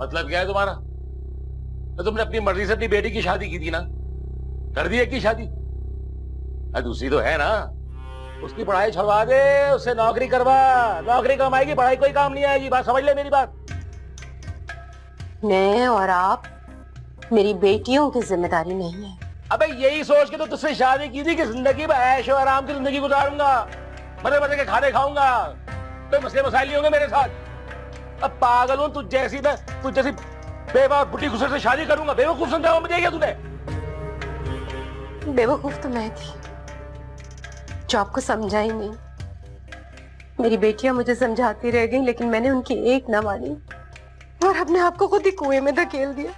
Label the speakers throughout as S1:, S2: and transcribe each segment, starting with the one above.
S1: मतलब क्या है तुम्हारा? तो तुमने अपनी मर्ज़ी से अपनी बेटी की शादी की थी ना? कर दी एक की शादी? अरे दूसरी तो है ना। उसकी पढ़ाई छुड़वा दे उससे नौकरी करवा। नौकरी कमाएगी पढ़ाई कोई काम नहीं आएगी। बात समझ ले मेरी बात।
S2: मैं और आप मेरी बेटियों की ज़िम्मेदारी नहीं है।
S1: अबे यही सोच के तो तुझसे शादी की थी कि ज़िंदगी में ऐश और आराम की ज़िंदगी गुजारूँगा। मज़े मज़े के खाने खाऊँगा। कोई मसले मसाइल होंगे मेरे साथ। अब पागल हूँ तू जैसी मैं तू जैसी बेवा बुढ़ी गुस्से से शादी करूँगा। बेवकूफ़ समझा मुझे क्या तूने?
S2: बेवकूफ़ तो मैं थी। जो आपको समझा ही नहीं। मेरी बेटियाँ मुझे समझाती रह गई लेकिन मैंने उनकी एक ना मानी और अपने आप को खुद ही कुएँ में धकेल दिया।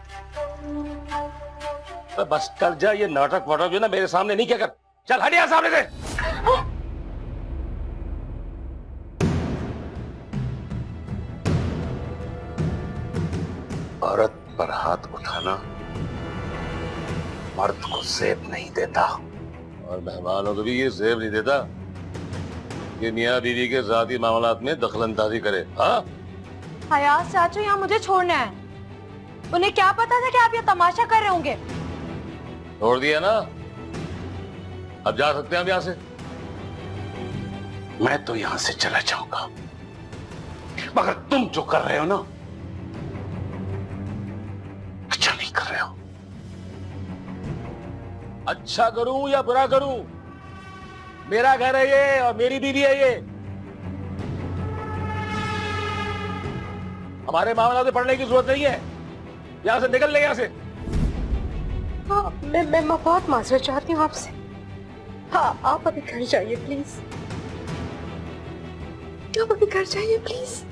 S1: तो बस कर जा ये नाटक वाटक जो ना मेरे सामने नहीं क्या कर। चल हट सामने से। औरत पर हाथ उठाना मर्द को सेब नहीं देता। और मेहमानों को भी ये सेब नहीं देता कि मियाँ बीवी के जाती मामला में दखलंदाजी करे हाँ?
S3: हयात चाचू यहाँ मुझे छोड़ना है। उन्हें क्या पता था कि आप ये तमाशा कर रहे होंगे?
S1: छोड़ दिया ना? अब जा सकते हैं हम यहाँ से? मैं तो यहाँ से चला जाऊँगा। मगर तुम जो कर रहे हो ना नहीं कर रहे हो। अच्छा करूँ या बुरा करूँ? मेरा घर है ये और मेरी बीवी है ये। हमारे मामला से पढ़ने की ज़रूरत नहीं है। यहाँ से निकल ले यहाँ से।
S2: हाँ मैं मैं बहुत माजरत चाहती हूँ आपसे। हाँ आप अभी घर जाइए प्लीज़ आप अभी घर जाइए प्लीज़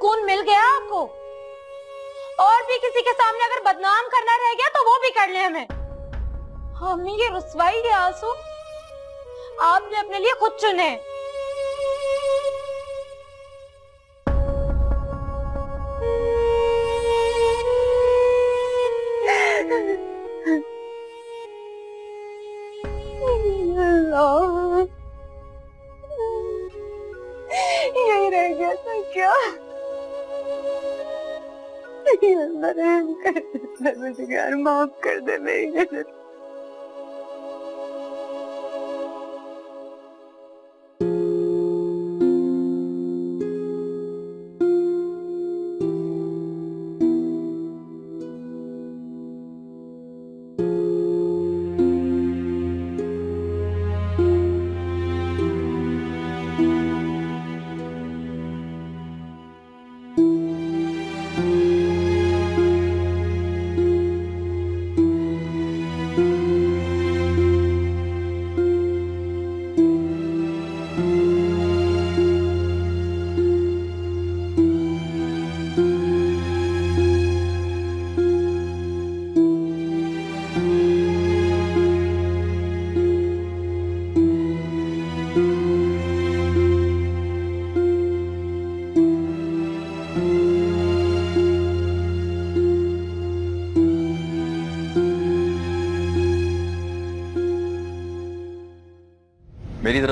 S3: सुकून मिल गया आपको। और भी किसी के सामने अगर बदनाम करना रह गया तो वो भी कर ले हमें। हम ये रुसवाई आँसू। आपने अपने लिए खुद चुने।
S2: माफ़ कर दे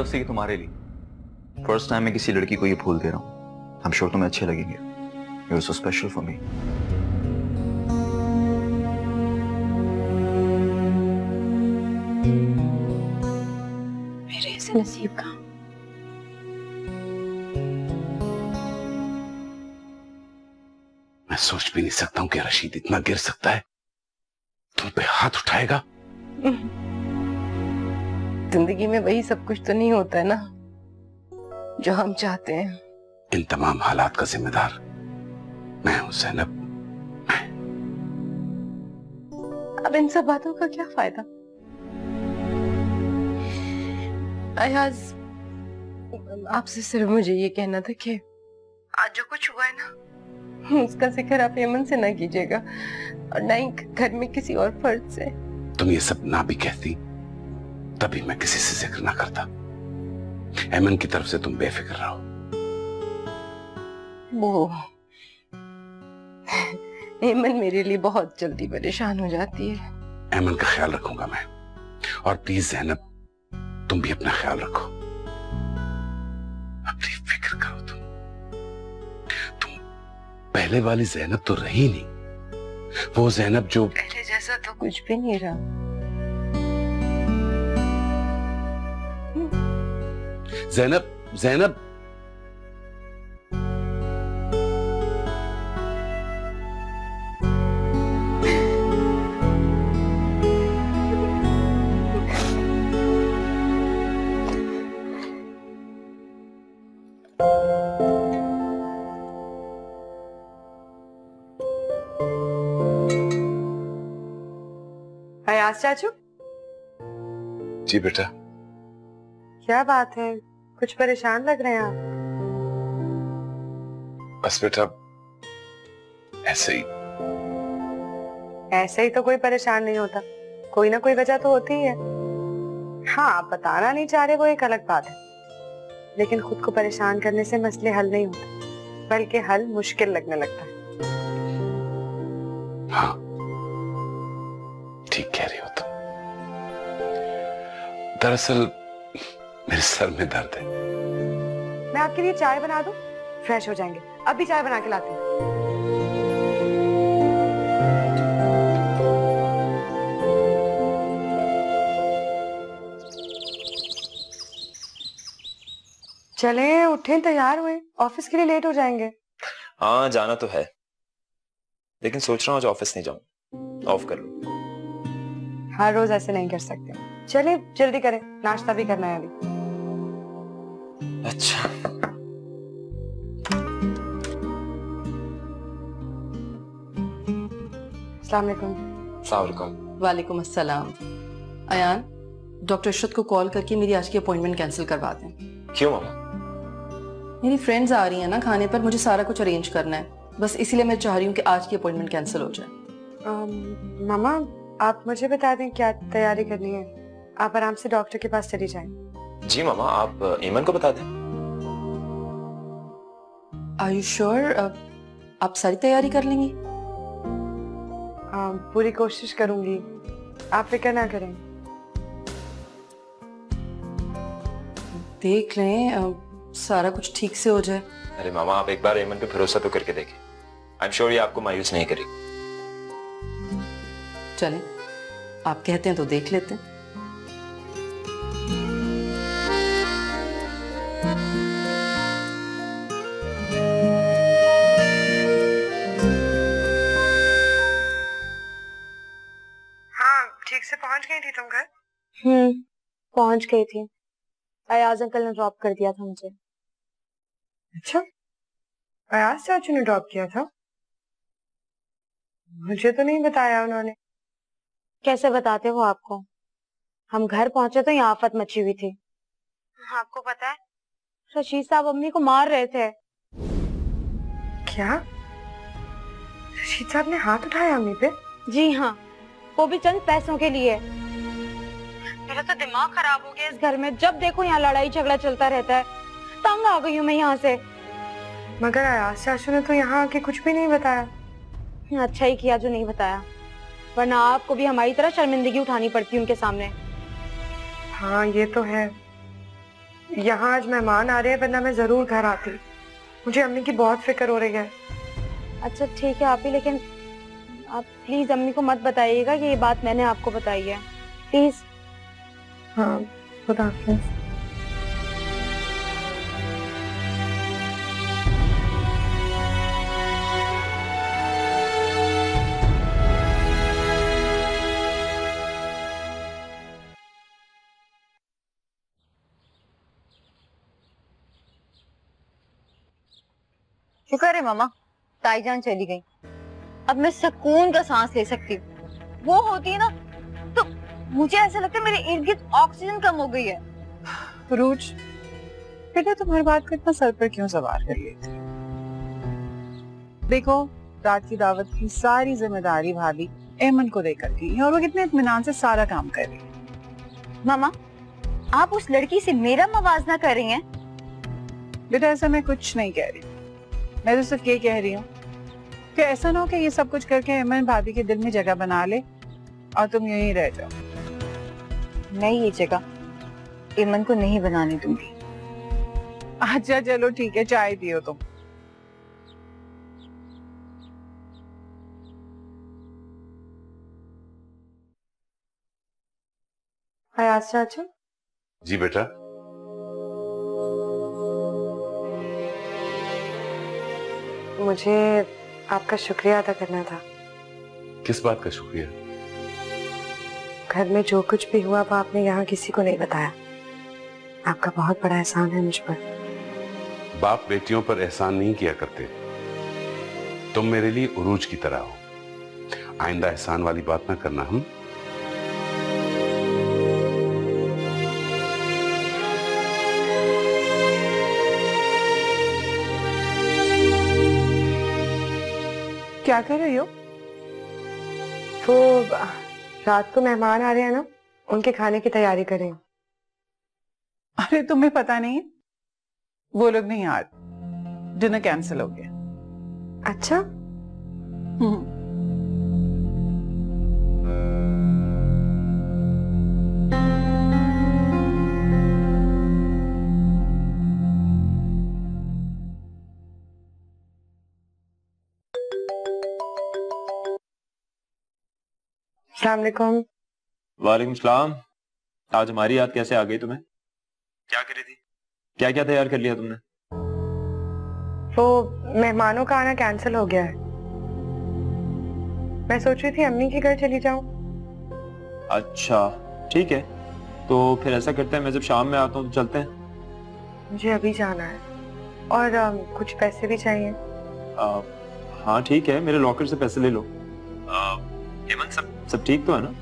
S4: से ये तुम्हारे लिए। फ़र्स्ट टाइम मैं किसी लड़की को ये फूल दे रहा हूँ। हम श्योर तुम्हें अच्छे लगेंगे। You so special for me
S2: मेरे ऐसे नसीब का
S1: मैं सोच भी नहीं सकता हूँ कि रशीद इतना गिर सकता है। तुम पे हाथ उठाएगा?
S2: ज़िंदगी में वही सब कुछ तो नहीं होता है ना जो हम चाहते हैं।
S1: इन तमाम हालात का जिम्मेदार मैं हूँ जैनब
S2: अब इन सब बातों का क्या फ़ायदा? अयाज आपसे सिर्फ़ मुझे ये कहना था कि आज जो कुछ हुआ है ना उसका ज़िक्र आप यमन से ना कीजिएगा और ना ही घर में किसी और फर्द से।
S1: तुम ये सब ना भी कहती? तभी मैं किसी से ज़िक्र ना करता। एमन की तरफ़ से तुम बेफिक्र रहो।
S2: वो एमन मेरे लिए बहुत जल्दी परेशान हो जाती है।
S5: एमन का ख्याल रखूँगा मैं। और प्लीज़ जैनब तुम भी अपना ख्याल रखो। अपनी फ़िक्र करो तुम। तुम पहले वाली जैनब तो रही नहीं। वो जैनब जो
S6: पहले जैसा तो कुछ भी नहीं रहा।
S5: जैनब जैनब
S6: अयाज चाचू
S5: जी बेटा
S6: क्या बात है कुछ परेशान लग रहे हैं आप?
S5: बस बेटा ऐसे ही।
S6: ऐसे ही तो कोई परेशान नहीं होता। कोई ना कोई वजह तो होती है हाँ। आप बताना नहीं चाह रहे वो एक अलग बात है। लेकिन खुद को परेशान करने से मसले हल नहीं होते बल्कि हल मुश्किल लगने लगता है।
S5: हाँ ठीक कह रही हो तुम। दरअसल मेरे सर में दर्द है।
S6: मैं आपके लिए चाय बना दूँ? फ्रेश हो जाएँगे। अभी चाय बना के लाती हूँ। चले उठे तैयार हुए। ऑफ़िस के लिए लेट हो जाएँगे।
S7: हाँ जाना तो है। लेकिन सोच रहा हूँ आज ऑफ़िस नहीं जाऊँ। ऑफ़ कर लूँ।
S6: हर रोज ऐसे नहीं कर सकते। चलिए जल्दी करें। नाश्ता भी करना है अभी।
S7: अच्छा।
S6: अस्सलाम वालेकुम।
S8: अस्सलाम अयान डॉक्टर इशरत को कॉल करके मेरी आज की अपॉइंटमेंट कैंसिल करवा दें।
S7: क्यों मामा?
S8: मेरी फ्रेंड्स आ रही हैं ना खाने पर मुझे सारा कुछ अरेंज करना है। बस इसीलिए मैं चाह रही हूँ कि आज की अपॉइंटमेंट कैंसिल हो जाए।
S6: मामा आप मुझे बता दें क्या तैयारी करनी है? आप आराम से डॉक्टर के पास चली जाएँ।
S7: जी मामा आप ईमन को बता दें।
S8: आर यू श्योर आप सारी तैयारी कर लेंगी।
S6: अम, पूरी कोशिश करूँगी। आप फ़िक्र ना करें।
S8: देख लें अ, सारा कुछ ठीक से हो जाए।
S7: अरे मामा आप एक बार ईमन पे भरोसा तो करके देखें। आई एम श्योर ये आपको मायूस नहीं करेगी।
S8: चलें आप कहते हैं तो देख लेते हैं
S6: हाँ। पहुँच गई थी।
S9: अयाज अंकल ने ड्रॉप कर दिया था मुझे।
S6: अच्छा अयाज चाचू ने ड्रॉप किया था? मुझे तो नहीं बताया उन्होंने।
S9: कैसे बताते हो आपको? हम घर पहुँचे तो यहाँ आफत मची हुई थी। आपको पता है रशीद साहब अम्मी को मार रहे थे।
S6: क्या? रशीद साहब ने हाथ उठाया अम्मी पे?
S9: जी हाँ वो भी चंद पैसों के लिए। मेरा तो दिमाग खराब हो गया। इस घर में जब देखो यहाँ लड़ाई झगड़ा चलता रहता है तंग आ गई हूँ मैं यहाँ से।
S6: मगर चाचू ने तो यहाँ आके कुछ भी नहीं बताया।
S9: अच्छा ही किया जो नहीं बताया। वरना आपको भी हमारी तरह शर्मिंदगी उठानी पड़ती उनके सामने।
S6: हाँ ये तो है। यहाँ आज मेहमान आ रहे हैं वरना मैं ज़रूर घर आती। मुझे अम्मी की बहुत फ़िक्र हो रही है।
S9: अच्छा ठीक है आप ही लेकिन आप प्लीज़ अम्मी को मत बताइएगा कि ये बात मैंने आपको बताई है। प्लीज़।
S6: हाँ खुदा
S9: शुक्र है मामा ताईजान चली गई। अब मैं सुकून का सांस ले सकती हूँ। वो होती है ना मुझे ऐसा लगता है मेरे इर्द गिर्द ऑक्सीजन कम हो गई है।
S10: फरूज बेटा तुम हर बात को इतना सर पर क्यों सवार कर लेती देखो रात की दावत की सारी ज़िम्मेदारी भाभी एमन को देकर की है और वो कितने इत्मीनान से सारा काम कर रही है।
S9: मामा आप उस लड़की से मेरा मवाजना कर रही हैं?
S10: बेटा ऐसा मैं कुछ नहीं कह रही। मैं तो सिर्फ़ ये कह रही हूँ कि ऐसा ना हो कि ये सब कुछ करके एमन भाभी के दिल में जगह बना ले और तुम यहीं रह जाओ।
S3: मैं ये जगह एमन को नहीं बनाने दूँगी।
S10: अच्छा चलो ठीक है चाय पियो तुम।
S6: हयात चाचू
S5: जी बेटा।
S6: मुझे आपका शुक्रिया अदा करना था।
S5: किस बात का शुक्रिया?
S6: घर में जो कुछ भी हुआ वो आपने यहाँ किसी को नहीं बताया। आपका बहुत बड़ा एहसान है मुझ पर।
S5: बाप बेटियों पर एहसान नहीं किया करते। तुम मेरे लिए उरूज की तरह हो। आइंदा एहसान वाली बात ना करना हम?
S10: क्या कर रही हो?
S6: वो रात को मेहमान आ रहे हैं ना उनके खाने की तैयारी करें
S10: अरे तुम्हें पता नहीं? वो लोग नहीं आ डिनर कैंसिल हो गया।
S6: अच्छा?
S10: हम्म।
S6: सलामकुम
S7: वालेकुम सलाम। आज हमारी याद कैसे आ गई तुम्हें? क्या करी थी? क्या क्या तैयार कर लिया तुमने?
S6: वो मेहमानों का आना कैंसिल हो गया है। मैं सोच रही थी अम्मी के घर चली जाऊँ।
S7: अच्छा ठीक है। तो फिर ऐसा करते हैं मैं जब शाम में आता हूँ तो चलते हैं।
S6: मुझे अभी जाना है। और अम, कुछ पैसे भी चाहिए।
S7: आ, हाँ ठीक है। मेरे लॉकर से पैसे ले लो। आ, हेमंत सब सब ठीक तो है ना?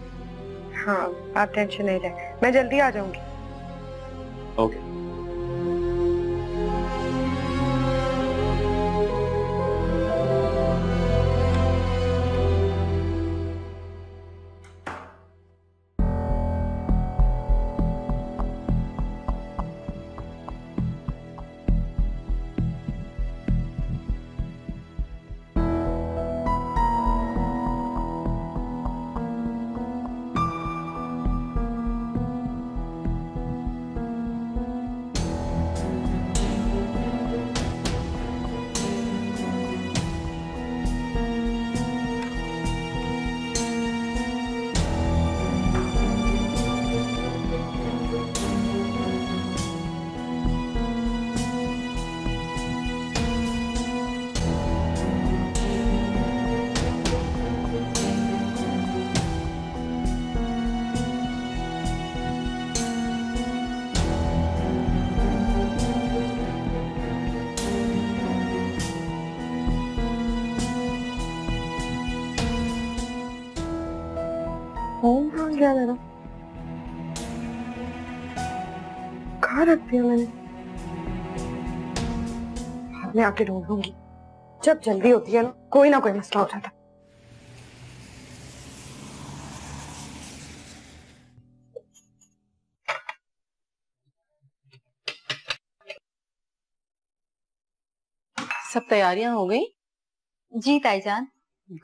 S6: हाँ आप टेंशन नहीं लें। मैं जल्दी आ जाऊँगी।
S7: ओके।
S6: फ़ोन कहाँ गया मेरा कहाँ रख दिया मैंने बाद में आके ढूंढ लूँगी जब जल्दी होती है ना कोई ना कोई मसला हो जाता
S8: सब तैयारियाँ हो गई?
S3: जी ताईजान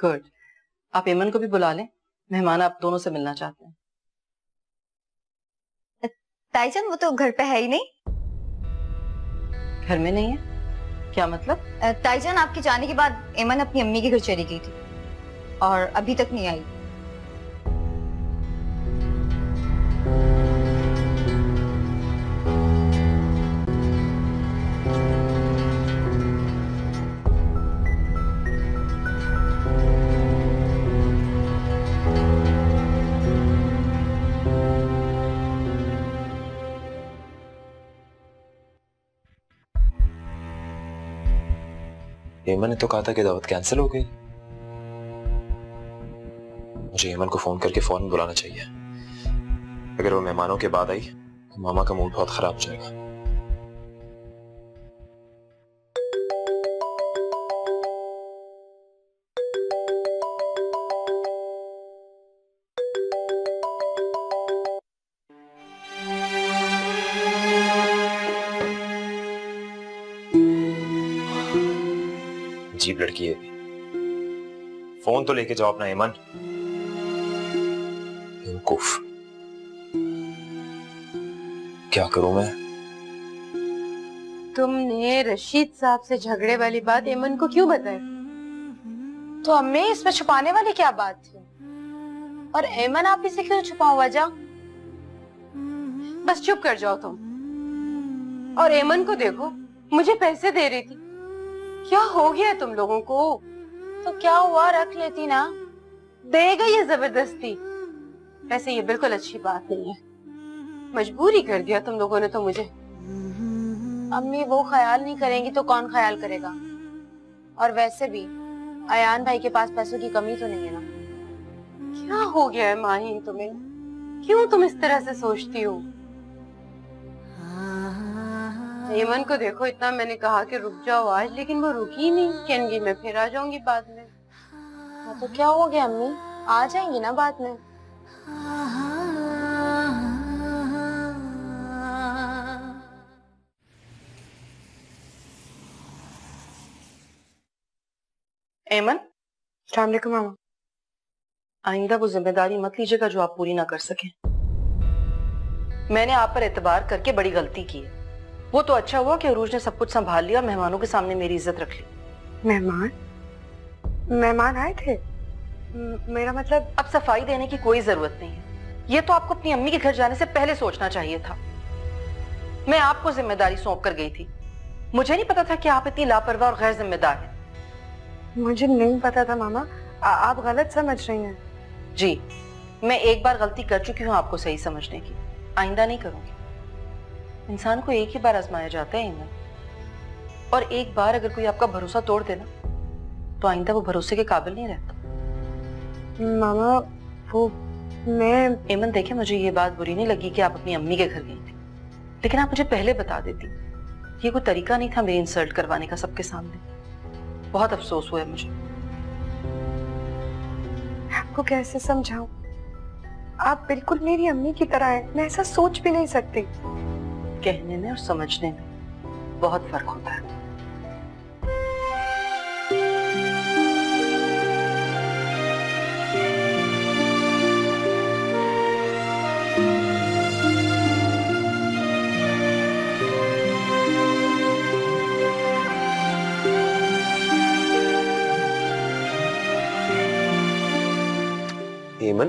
S8: गुड आप एमन को भी बुला लें। मेहमान आप दोनों से मिलना चाहते हैं।
S3: ताईजान वो तो घर पे है ही नहीं।
S8: घर में नहीं है? क्या मतलब?
S3: ताईचंद ताईजान आपके जाने के बाद एमन अपनी अम्मी के घर चली गई थी। और अभी तक नहीं आई।
S7: हेमन ने तो कहा था कि दावत कैंसिल हो गई। मुझे हेमन को फ़ोन करके फ़ौरन बुलाना चाहिए। अगर वो मेहमानों के बाद आई तो मामा का मूड बहुत खराब जाएगा। अजीब लड़की है। फ़ोन तो लेके जाओ अपना हेमन क्या करूँ मैं?
S6: तुमने रशीद साहब से झगड़े वाली बात एमन को क्यों बताई?
S3: तो अम्मी इसमें छुपाने वाली क्या बात थी? और एमन आप इसे क्यों छुपा हुआ जा
S6: बस चुप कर जाओ तुम। और एमन को देखो, मुझे पैसे दे रही थी। क्या हो गया तुम लोगों को?
S3: तो क्या हुआ? रख लेती ना।
S6: देगा ये ज़बरदस्ती। वैसे ये बिल्कुल अच्छी बात नहीं है। मजबूरी कर दिया तुम लोगों ने तो मुझे।
S3: अम्मी वो ख्याल नहीं करेंगी तो कौन ख्याल करेगा? और वैसे भी अयान भाई के पास पैसों की कमी तो नहीं है ना?
S6: क्या हो गया है माही तुम्हें? क्यों तुम इस तरह से सोचती हो? हेमन को देखो इतना मैंने कहा कि रुक जाओ आज लेकिन वो रुकी नहीं। कहनगी मैं फिर आ जाऊँगी बाद में।
S3: हाँ, तो क्या हो गया अम्मी? आ जाएँगी ना बाद में?
S8: एमन सलामकुम मामा। आइंदा वो ज़िम्मेदारी मत लीजिएगा जो आप पूरी ना कर सके। मैंने आप पर एतबार करके बड़ी गलती की है। वो तो अच्छा हुआ कि अरूज ने सब कुछ संभाल लिया और मेहमानों के सामने मेरी इज़्ज़त रख ली।
S6: मेहमान? मेहमान आए थे? मेरा मतलब
S8: अब सफ़ाई देने की कोई ज़रूरत नहीं है। ये तो आपको अपनी अम्मी के घर जाने से पहले सोचना चाहिए था। मैं आपको ज़िम्मेदारी सौंप कर गई थी। मुझे नहीं पता था कि आप इतनी लापरवाह और गैर जिम्मेदार हैं।
S6: मुझे नहीं पता था मामा। आ, आप गलत समझ रही हैं।
S8: जी मैं एक बार गलती कर चुकी हूँ आपको सही समझने की। आइंदा नहीं करूँगी। इंसान को एक ही बार आजमाया जाता है ईमान और एक बार अगर कोई आपका भरोसा तोड़ देना तो आइंदा वो भरोसे के काबिल नहीं रहता।
S6: मामा वो मैं
S8: एमन देखे मुझे ये बात बुरी नहीं लगी कि आप अपनी अम्मी के घर गई थी। लेकिन आप मुझे पहले बता देती। ये कोई तरीका नहीं था मेरी इंसल्ट करवाने का सबके सामने। बहुत अफसोस हुआ है मुझे।
S6: आपको कैसे समझाऊं? आप बिल्कुल मेरी अम्मी की तरह हैं। मैं ऐसा सोच भी नहीं सकती।
S8: कहने में और समझने में बहुत फ़र्क होता है।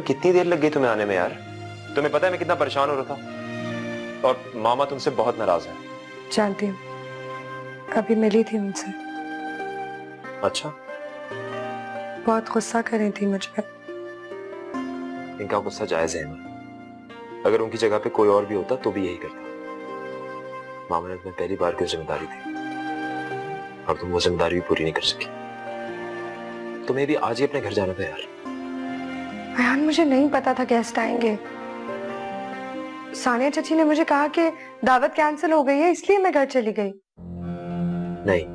S7: कितनी देर लग गई तुम्हें आने में यार? तुम्हें पता है मैं कितना परेशान हो रहा था? और मामा तुमसे बहुत नाराज़ है।
S6: जानती हूँ। अभी मिली थी उनसे।
S7: अच्छा।
S6: बहुत गुस्सा कर रही थी मुझ पर
S7: इनका गुस्सा जायज़ है अगर उनकी जगह पे कोई और भी होता तो भी यही करता। मामा ने तुम्हें पहली बार की ज़िम्मेदारी दी? और तुम वो ज़िम्मेदारी भी पूरी नहीं कर सकी। तुम्हें भी आज ही अपने घर जाना था यार।
S6: मुझे नहीं पता था गेस्ट आएँगे। सानिया चाची ने मुझे कहा कि दावत कैंसिल हो गई है इसलिए मैं घर चली गई।
S7: नहीं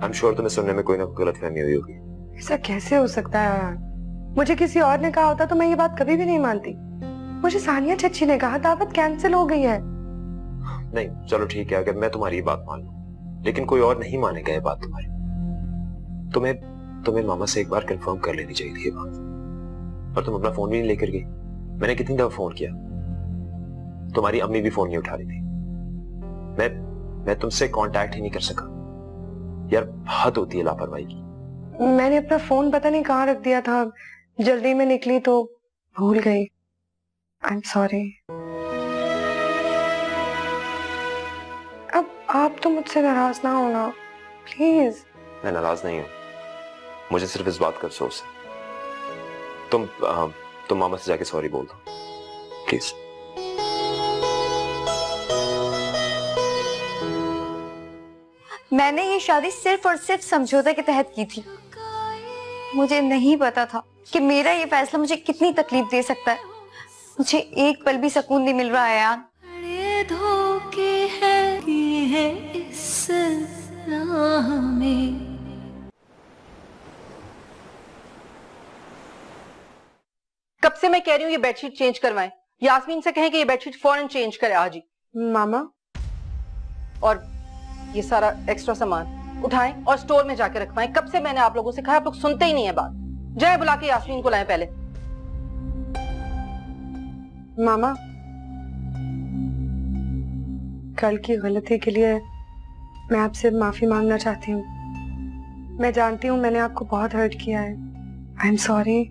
S7: आई एम श्योर तुम्हें सुनने में कोई ना कोई गलतफहमी हुई होगी।
S6: ऐसा कैसे हो सकता है अयान मुझे किसी और ने कहा होता तो मैं ये बात कभी भी नहीं मानती। मुझे सानिया चाची ने कहा दावत कैंसिल हो गई है।
S7: नहीं चलो ठीक है अगर मैं तुम्हारी बात मान लूँ लेकिन कोई और नहीं मानेगा ये बात तुम्हारी। तुम्हें तुम्हें मामा से एक बार कंफर्म कर लेनी चाहिए थी ये बात। और तुम अपना फ़ोन भी नहीं लेकर गई। मैंने कितनी दफ़ा फ़ोन किया। तुम्हारी अम्मी भी फ़ोन नहीं उठा रही थी। मैं मैं तुमसे कांटेक्ट ही नहीं कर सका। यार हद होती है लापरवाही की।
S6: मैंने अपना फ़ोन पता नहीं कहाँ रख दिया था। जल्दी में निकली तो भूल गई। आई एम सॉरी अब आप तो मुझसे नाराज़ ना होना। प्लीज़
S7: मैं नाराज़ नहीं हूँ। मुझे सिर्फ़ इस बात का अफसोस है। तुम आ, तुम मामा से जाके सॉरी बोल दो। प्लीज़
S3: मैंने ये शादी सिर्फ़ और सिर्फ़ समझौते के तहत की थी। मुझे नहीं पता था कि मेरा ये फैसला मुझे कितनी तकलीफ़ दे सकता है। मुझे एक पल भी सुकून नहीं मिल रहा है यार।
S11: धोखे हैं इस
S8: कब से मैं कह रही हूँ ये बेडशीट चेंज करवाएँ? यास्मीन से कहें कि ये बेडशीट फ़ौरन चेंज करे आज। ही
S6: मामा?
S8: और ये सारा एक्स्ट्रा सामान उठाएँ और स्टोर में जाके रखवाएँ। कब से मैंने आप लोगों से कहा, आप लोग सुनते ही नहीं है बात। जाए बुला के यास्मीन को लाएँ पहले।
S6: मामा, कल की गलती के लिए मैं आपसे माफ़ी मांगना चाहती हूँ। मैं जानती हूँ मैंने आपको बहुत हर्ट किया है। आई एम सॉरी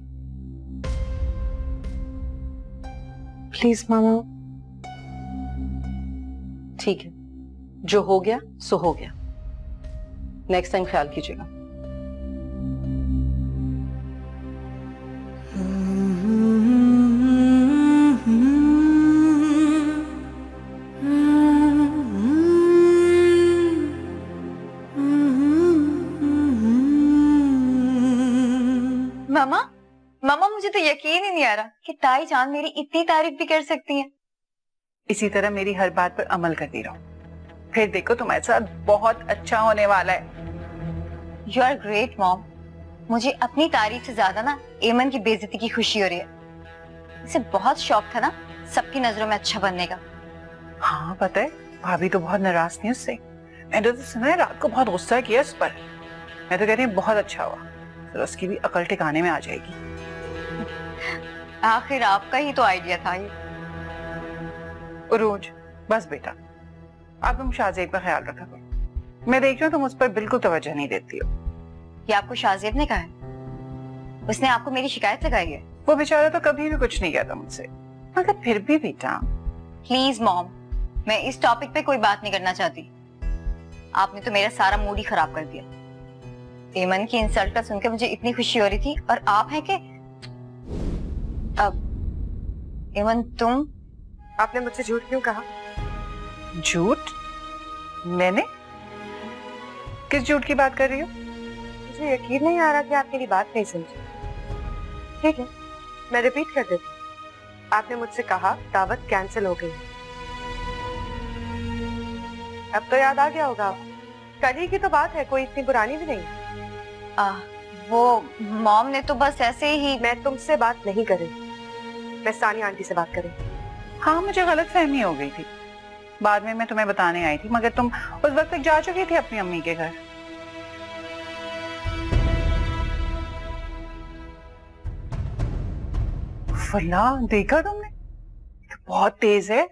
S6: प्लीज़ मामा।
S8: ठीक है। जो हो गया, सो हो गया। नेक्स्ट टाइम ख्याल कीजिएगा।
S12: मामा मामा मुझे तो यकीन ही नहीं आ रहा कि ताई जान मेरी इतनी तारीफ़ भी कर सकती हैं।
S10: इसी तरह मेरी हर बात पर अमल करती रहो फिर देखो तुम्हारे साथ बहुत अच्छा होने वाला है।
S12: यू आर ग्रेट मॉम मुझे अपनी तारीफ़ से ज़्यादा ना एमन की बेइज्जती की खुशी हो रही है। इसे बहुत शौक था ना सबकी नज़रों में अच्छा बनने का।
S10: हाँ पता है भाभी तो बहुत नाराज़ थी उससे। मैंने तो सुना है रात को बहुत गुस्सा किया उस पर। मैं तो कह रही हूँ बहुत अच्छा हुआ। फिर उसकी भी अकल ठिकाने में आ जाएगी।
S12: आखिर आपका ही तो आइडिया था ये।
S10: उरूज बस बेटा। अब तुम शाहजेब का ख्याल रखा करो मैं देख रही हूँ तुम उस पर बिल्कुल तवज्जो नहीं देती हो।
S12: ये आपको शाहजेब ने कहा है? उसने आपको मेरी शिकायत लगाई है?
S10: वो बेचारा तो कभी भी कुछ नहीं कहता मुझसे। मगर फिर भी बेटा।
S12: प्लीज़ मॉम मैं इस टॉपिक पे कोई बात नहीं करना चाहती। आपने तो मेरा सारा मूड ही खराब कर दिया। एमन की इंसल्ट का सुनकर मुझे इतनी खुशी हो रही थी। और आप हैं कि अब एमन तुम
S6: आपने मुझसे झूठ क्यों कहा?
S10: झूठ? मैंने? किस झूठ की बात कर रही हो?
S6: मुझे यकीन नहीं आ रहा कि आप मेरी बात नहीं समझे ठीक है मैं रिपीट कर देती आपने मुझसे कहा दावत कैंसिल हो गई। अब तो याद आ गया होगा। कल ही की तो बात है कोई इतनी पुरानी भी नहीं।
S12: आ, वो मॉम ने तो बस ऐसे ही
S6: मैं तुमसे बात नहीं कर रही। मैं सानिया आंटी से बात कर हूँ।
S10: हाँ मुझे गलत फहमी हो गई थी। बाद में मैं तुम्हें बताने आई थी, मगर तुम उस वक्त तक जा चुकी थी अपनी अम्मी के घर। फला देखा तुमने? तो बहुत तेज है।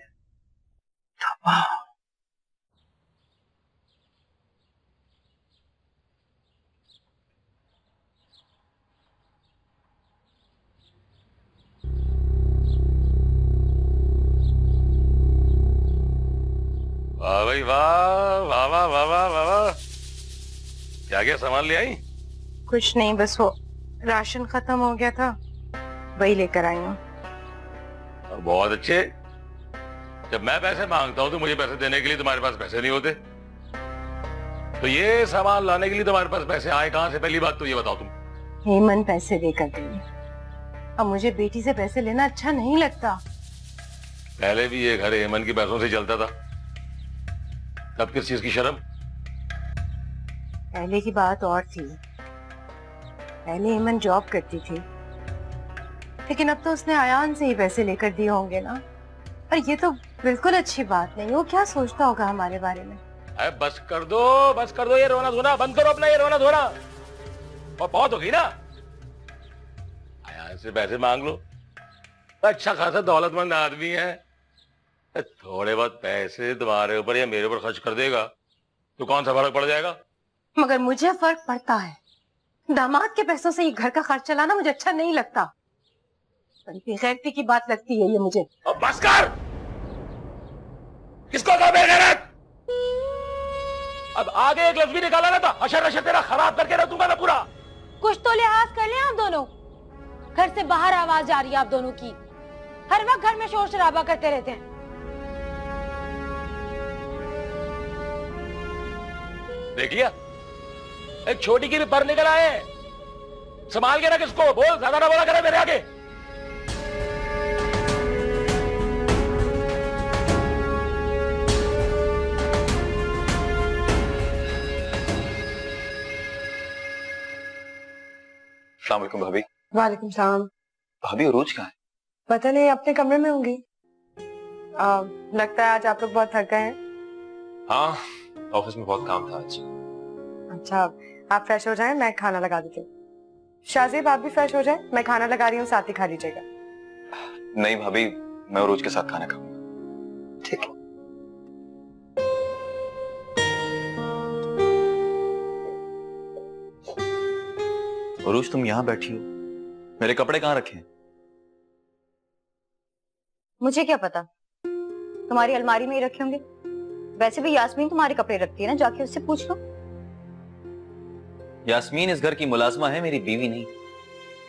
S1: वाह भाई वाह वाह वाह वाह वाह वाह वाह। क्या क्या सामान ले आई?
S6: कुछ नहीं बस वो राशन खत्म हो गया था। वही लेकर आई हूँ।
S1: बहुत अच्छे। जब मैं पैसे माँगता हूँ तो मुझे पैसे देने के लिए तुम्हारे पास पैसे नहीं होते। तो ये सामान लाने के लिए तुम्हारे पास पैसे आए कहाँ से? पहली बात तो ये बताओ तुम।
S6: हेमन पैसे देकर गई। अब मुझे बेटी से पैसे लेना अच्छा नहीं लगता।
S1: पहले भी ये घर हेमन के पैसों से चलता था। तब किस चीज़ की शर्म?
S6: पहले की बात और थी। पहले हेमन जॉब करती थी। लेकिन अब तो उसने आयान से ही पैसे लेकर दिए होंगे ना। और ये तो बिल्कुल अच्छी बात नहीं। वो क्या सोचता होगा हमारे बारे में?
S1: अरे बस कर दो बस कर दो ये रोना धोना। बंद करो अपना ये रोना धोना। और बहुत हो गई ना। आयान से पैसे मांग लो। अच्छा खासा दौलतमंद आदमी है। थोड़े बहुत पैसे तुम्हारे ऊपर या मेरे ऊपर खर्च कर देगा। तो कौन सा फ़र्क पड़ जाएगा?
S6: मगर मुझे फ़र्क पड़ता है। दामाद के पैसों से ये घर का खर्च चलाना मुझे अच्छा नहीं लगता। बड़ी बेगैरती की बात लगती है ये मुझे।
S1: अब बस कर! किसको कहा बेगैरत? अब आगे एक लफ्ज भी निकाला ना तो अशर अशर तेरा खराब करके रख दूँगा मैं पूरा।
S3: कुछ तो लिहाज कर ले आप दोनों। घर से बाहर आवाज़ आ रही है आप दोनों की। हर वक्त घर में शोर शराबा करते रहते हैं।
S1: देख लिया एक छोटी की भी पर निकल आए। संभाल के रख इसको बोल ज़्यादा ना बोला करे मेरे आगे।
S4: सलाम भाभी।
S6: वालेकुम सलाम।
S4: भाभी अरूज कहाँ है?
S6: पता नहीं अपने कमरे में होंगी। लगता है आज आप लोग बहुत थक गए हैं।
S7: हाँ ऑफ़िस में बहुत काम था आज।
S6: अच्छा आप फ्रेश हो जाएँ मैं खाना लगा देती हूँ। शाहजेब आप भी फ्रेश हो जाएँ मैं खाना लगा रही हूँ साथ ही खा लीजिएगा।
S4: नहीं भाभी मैं उरूज के साथ खाना खाऊँगा।
S10: ठीक है।
S4: उरूज तुम यहाँ बैठी हो। मेरे कपड़े कहाँ रखे हैं?
S12: मुझे क्या पता? तुम्हारी अलमारी में ही रखे होंगे। वैसे भी यास्मीन तुम्हारे कपड़े रखती है ना? जाके उससे पूछ लो।
S4: यास्मीन इस घर की मुलाजमा है मेरी बीवी नहीं।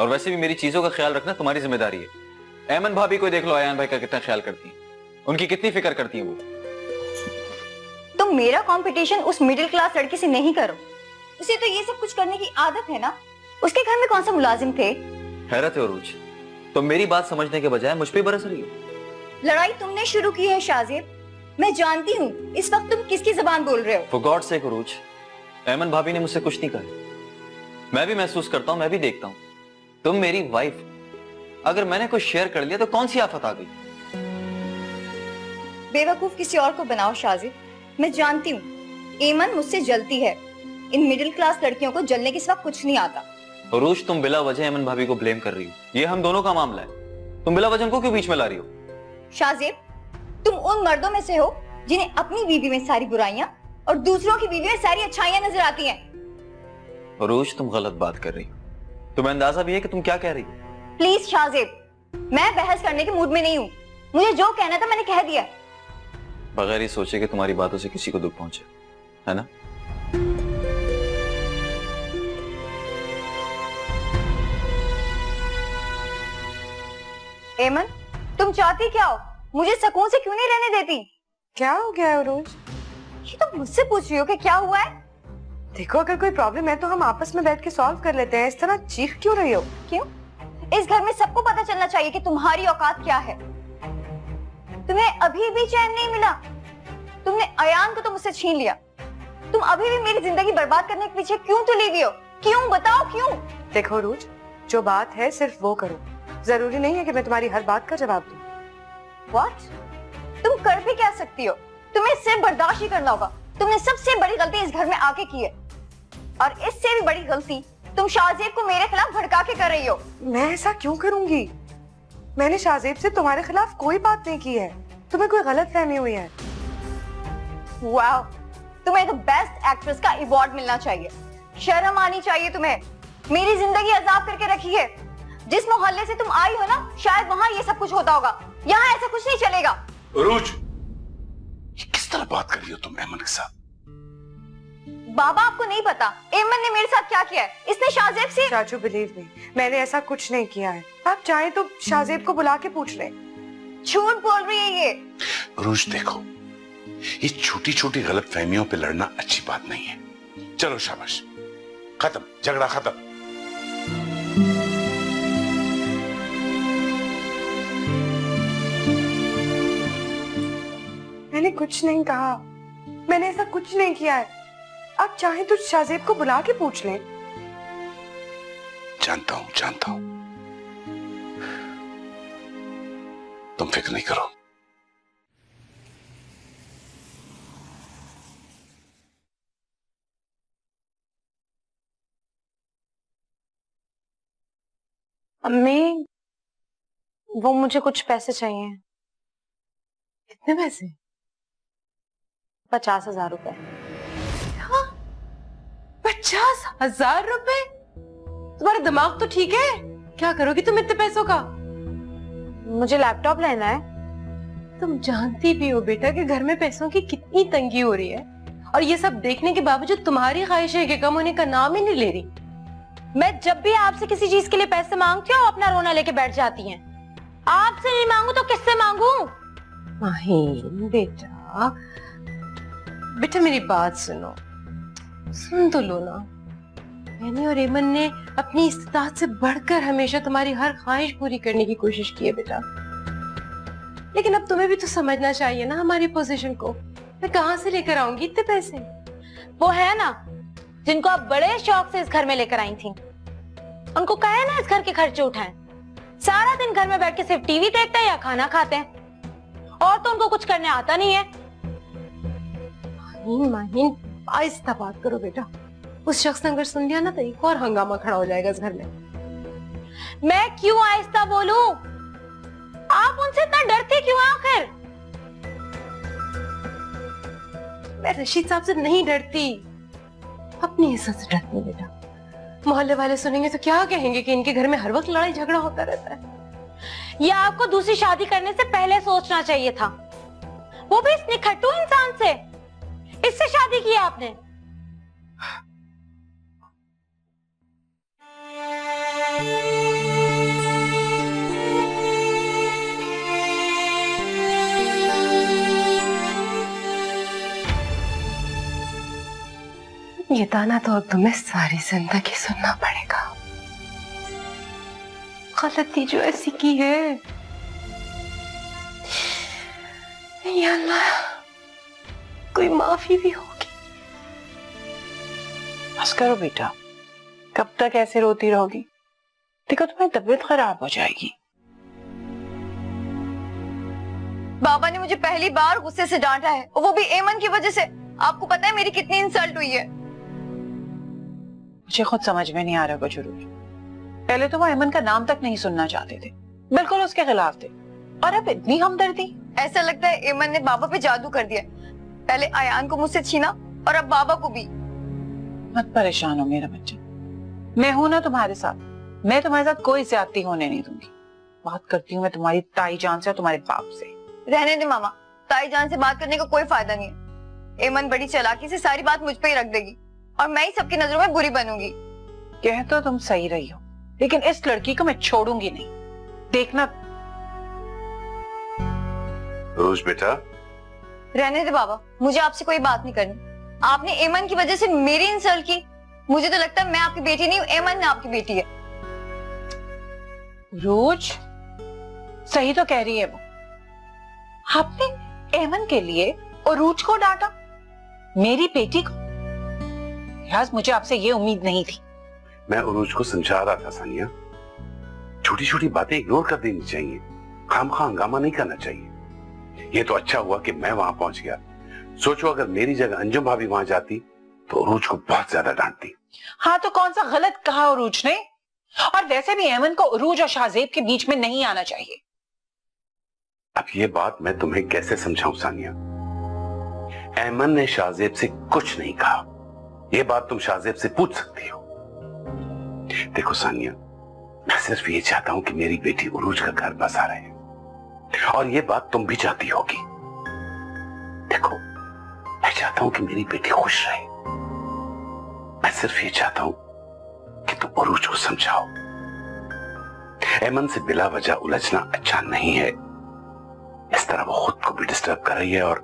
S4: और वैसे भी मेरी चीज़ों का ख्याल रखना तुम्हारी ज़िम्मेदारी है। एमन भाभी को देख लो अयान भाई का कितना ख्याल करती है। उनकी कितनी फ़िक्र करती है वो?
S12: तुम मेरा कंपटीशन उस मिडिल क्लास लड़की से नहीं करो। उसे तो ये सब कुछ करने की आदत है ना? उसके घर में कौन सा मुलाजिम थे?
S4: हैरत है उरूज तुम मेरी बात समझने के बजाय मुझ पे बरस रही हो?
S12: लड़ाई तुमने शुरू की है शाजिब मैं जानती हूँ इस वक्त तुम किसकी जबान बोल रहे हो?
S4: गॉड से उरूज एमन भाभी ने मुझसे कुछ नहीं कहा। मैं भी महसूस करता हूँ मैं भी देखता हूँ। तुम मेरी वाइफ अगर मैंने कुछ शेयर कर लिया तो कौन सी आफत आ गई?
S12: बेवकूफ़ किसी और को बनाओ शाजिब मैं जानती हूँ एमन मुझसे जलती है। इन मिडिल क्लास लड़कियों को जलने के सिवा कुछ नहीं आता।
S4: उरूज तुम बिला वजह एमन भाभी को ब्लेम कर रही हो। ये हम दोनों का मामला है। तुम बिला वजह उनको क्यों बीच में ला रही हो?
S12: शाजिब तुम उन मर्दों में से हो जिन्हें अपनी बीवी में सारी बुराइयाँ और दूसरों की बीवी में सारी अच्छाइयाँ नज़र आती हैं।
S4: उरूज तुम गलत बात कर रही हो। तुम्हें अंदाज़ा भी है कि तुम क्या कह रही हो?
S12: प्लीज़ शाजिब मैं बहस करने के मूड में नहीं हूँ। मुझे जो कहना था मैंने कह दिया।
S4: बगैर ही सोचे कि तुम्हारी बातों से किसी को दुख पहुँचे है ना?
S12: एमन तुम चाहती क्या हो? मुझे सुकून से क्यों नहीं रहने देती?
S6: क्या हो गया है रोज
S12: ये तुम मुझसे पूछ रही हो कि क्या हुआ है?
S6: देखो अगर कोई प्रॉब्लम है तो हम आपस में बैठ के सॉल्व कर लेते हैं। इस तरह चीख क्यों रही हो?
S12: क्यों? इस घर में सबको पता चलना चाहिए कि तुम्हारी औकात क्या है। तुम्हें अभी भी चैन नहीं मिला। तुमने अयान को तो मुझसे छीन लिया। तुम अभी भी मेरी ज़िंदगी बर्बाद करने के पीछे क्यों तुली हुई हो? क्यों? बताओ क्यों?
S6: देखो रूज जो बात है सिर्फ़ वो करो। ज़रूरी नहीं है कि मैं तुम्हारी हर बात का जवाब दूँ।
S12: व्हाट तुम कर भी क्या सकती हो? तुम्हें सिर्फ़ बर्दाश्त ही करना होगा। तुमने सबसे बड़ी गलती इस घर में आके की है। और इससे भी बड़ी गलती तुम शाहजेब को मेरे खिलाफ भड़का के कर रही हो।
S6: मैं ऐसा क्यों करूँगी? मैंने शाहजेब से तुम्हारे खिलाफ कोई बात नहीं की है। तुम्हें कोई गलत फहमी हुई है।
S12: वाओ तुम्हें तो बेस्ट एक्ट्रेस का अवार्ड मिलना चाहिए। शर्म आनी चाहिए तुम्हें। मेरी ज़िंदगी अजाब करके रखी है। जिस मोहल्ले से तुम आई हो ना शायद वहाँ ये सब कुछ होता होगा। यहाँ ऐसा कुछ नहीं चलेगा।
S5: उरूज ये किस तरह बात कर रही हो तुम अहमद के साथ?
S12: बाबा आपको नहीं पता एमन ने मेरे साथ क्या किया है। इसने शाहजेब से
S6: चाचू बिलीव मी मैंने ऐसा कुछ नहीं किया है। आप चाहे तो शाहजेब को बुला के पूछ लें।
S12: झूठ बोल रही है ये।
S5: उरूज देखो ये छोटी छोटी गलत फहमियों पे लड़ना अच्छी बात नहीं है। चलो शाबाश। खत्म झगड़ा खत्म।
S6: मैंने कुछ नहीं कहा। मैंने ऐसा कुछ नहीं किया है। आप चाहें तो शाहजेब को बुला के पूछ लें।
S5: जानता हूँ जानता हूँ। तुम फ़िक्र नहीं करो।
S3: अम्मी वो मुझे कुछ पैसे चाहिए।
S6: कितने पैसे?
S3: पचास हज़ार रुपए।
S6: पचास हज़ार रुपए? तुम्हारा दिमाग तो ठीक है? क्या करोगी तुम इतने पैसों का?
S3: मुझे लैपटॉप लेना है।
S6: तुम जानती भी हो बेटा कि घर में पैसों की कितनी तंगी हो रही है। और ये सब देखने के बावजूद तुम्हारी ख्वाहिश है कि कम होने का नाम ही नहीं ले रही।
S3: मैं जब भी आपसे किसी चीज़ के लिए पैसे मांगती हूँ अपना रोना लेके बैठ जाती हैं। आपसे नहीं मांगू तो किससे मांगू?
S6: माहीन बेटा बेटा मेरी बात सुनो। सुन तो लो ना। मैंने और एमन ने अपनी इस्तात से बढ़कर हमेशा तुम्हारी हर ख्वाहिश पूरी करने की कोशिश की है बेटा। लेकिन अब तुम्हें भी तो समझना चाहिए ना हमारी पोजीशन को। मैं कहाँ से लेकर आऊँगी इतने पैसे?
S3: वो है ना, जिनको आप बड़े शौक से इस घर में लेकर आई थी। उनको कहे ना इस घर के खर्चे उठाए। सारा दिन घर में बैठ के सिर्फ़ टीवी देखते हैं या खाना खाते हैं। और तो उनको कुछ करने आता नहीं है।
S6: माहीन माहीन आहिस्ता बात करो बेटा। उस शख्स ने अगर सुन लिया ना तो एक और हंगामा खड़ा हो जाएगा इस घर में।
S3: मैं क्यों आहिस्ता बोलूँ? आप उनसे इतना डरते क्यों हैं आखिर?
S6: मैं रशीद साहब से नहीं डरती। अपनी इज़्ज़त से डरती बेटा। मोहल्ले वाले सुनेंगे तो क्या कहेंगे कि इनके घर में हर वक्त लड़ाई झगड़ा होता रहता है?
S3: ये आपको दूसरी शादी करने से पहले सोचना चाहिए था। वो भी इस निखट्टू इंसान से। इससे शादी की आपने?
S6: ये ताना तो अब तुम्हें सारी ज़िंदगी सुनना पड़ेगा। गलती जो ऐसी की है। अल्लाह। कोई माफ़ी भी होगी।
S10: बस करो बेटा। कब तक ऐसे रोती रहोगी? देखो तुम्हारी तबीयत खराब हो जाएगी।
S12: बाबा ने मुझे पहली बार गुस्से से डांटा है और वो भी एमन की वजह से। आपको पता है मेरी कितनी इंसल्ट हुई है।
S10: मुझे खुद समझ में नहीं आ रहा कुछ अरूज पहले तो वो अमन का नाम तक नहीं सुनना चाहते थे। बिल्कुल उसके खिलाफ थे। और अब इतनी हमदर्दी।
S12: ऐसा लगता है एमन ने बाबा पे जादू कर दिया। पहले आयान को मुझसे छीना और अब बाबा को भी।
S10: मत परेशान हो मेरा बच्चा। मैं हूँ ना तुम्हारे साथ। मैं तुम्हारे साथ कोई ज्यादती होने नहीं दूँगी। बात करती हूँ मैं तुम्हारी ताई जान से और तुम्हारे बाप से।
S12: रहने दे मामा। ताई जान से बात करने का को कोई फ़ायदा नहीं है। एमन बड़ी चालाकी से सारी बात मुझ पे ही रख देगी और मैं ही सबकी नज़रों में बुरी बनूँगी।
S10: कह तो तुम सही रही हो लेकिन इस लड़की को मैं छोड़ूँगी नहीं। देखना।
S5: रोज बेटा
S12: रहने दे बाबा मुझे आपसे कोई बात नहीं करनी। आपने एमन की वजह से मेरी इंसल्ट की। मुझे तो लगता है मैं आपकी बेटी नहीं हूँ एमन ने आपकी बेटी है।
S10: रोज? सही तो कह रही है वो। आपने एमन के लिए और रूज को डांटा मेरी बेटी को? यार मुझे आपसे ये उम्मीद नहीं थी।
S5: मैं उरूज को समझा रहा था सानिया। छोटी छोटी बातें इग्नोर कर देनी चाहिए। खाम खा हंगामा नहीं करना चाहिए। ये तो अच्छा हुआ कि मैं वहाँ पहुँच गया। सोचो अगर मेरी जगह अंजुम भाभी वहाँ जाती तो उरूज को बहुत ज़्यादा डांटती।
S10: हाँ तो कौन सा गलत कहा उरूज ने? और वैसे भी एमन को उरूज और शाहजेब के बीच में नहीं आना चाहिए।
S5: अब ये बात मैं तुम्हें कैसे समझाऊं सानिया? एमन ने शाहजेब से कुछ नहीं कहा। ये बात तुम शाहजेब से पूछ सकती हो। देखो सानिया मैं सिर्फ़ ये चाहता हूँ कि मेरी बेटी उरूज का घर बसा रहे। और ये बात तुम भी चाहती होगी। देखो, मैं चाहता हूँ कि मेरी बेटी खुश रहे। मैं सिर्फ़ ये चाहता हूँ कि तुम अरूज को समझाओ। एमन से बिला वजह उलझना अच्छा नहीं है। इस तरह वो खुद को भी डिस्टर्ब कर रही है और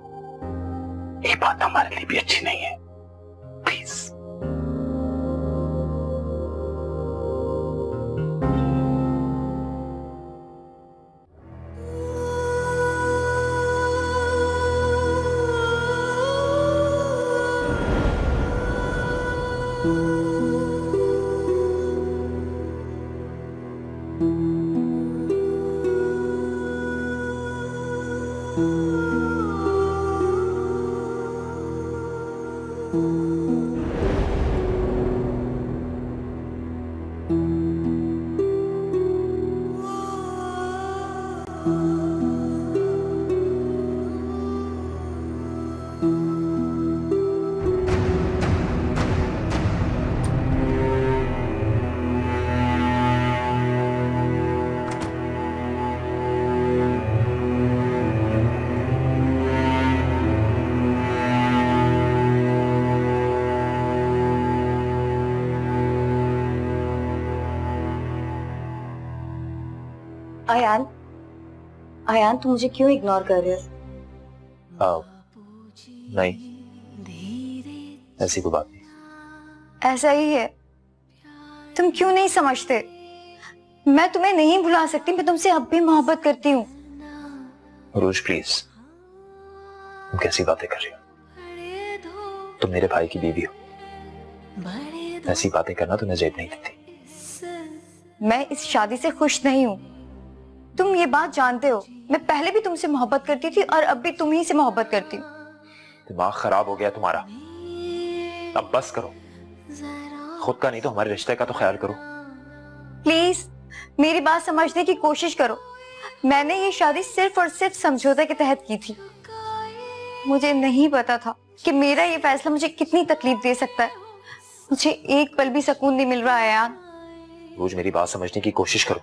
S5: ये बात हमारे लिए भी अच्छी नहीं है। प्लीज़
S12: आयान आयान तुम मुझे क्यों इग्नोर कर रहे हो?
S7: हाँ नहीं। ऐसी कोई बात नहीं।
S12: ऐसा ही है। तुम क्यों नहीं समझते? मैं तुम्हें नहीं भुला सकती मैं तुमसे अब भी मोहब्बत करती हूँ।
S7: रोज प्लीज़ तुम कैसी बातें कर रही हो? तुम मेरे भाई की बीवी हो। ऐसी बातें करना तुम्हें जेब नहीं देती।
S12: मैं इस शादी से खुश नहीं हूँ। तुम ये बात जानते हो। मैं पहले भी तुमसे मोहब्बत करती थी और अब भी तुम ही से मोहब्बत करती हूँ।
S7: दिमाग खराब हो गया तुम्हारा। अब बस करो। खुद का नहीं तो हमारे रिश्ते का तो ख्याल करो।
S12: प्लीज़ मेरी बात समझने की कोशिश करो। मैंने ये शादी सिर्फ़ और सिर्फ़ समझौते के तहत की थी। मुझे नहीं पता था कि मेरा ये फैसला मुझे कितनी तकलीफ़ दे सकता है। मुझे एक पल भी सुकून नहीं मिल रहा है यार।
S7: रोज मेरी बात समझने की कोशिश करो।